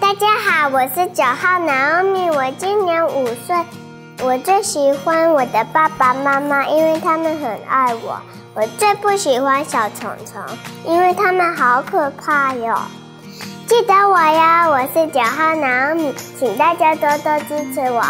大家好，我是九号南欧米，我今年五岁。我最喜欢我的爸爸妈妈，因为他们很爱我。我最不喜欢小虫虫，因为他们好可怕哟。记得我呀，我是九号南欧米，请大家多多支持我。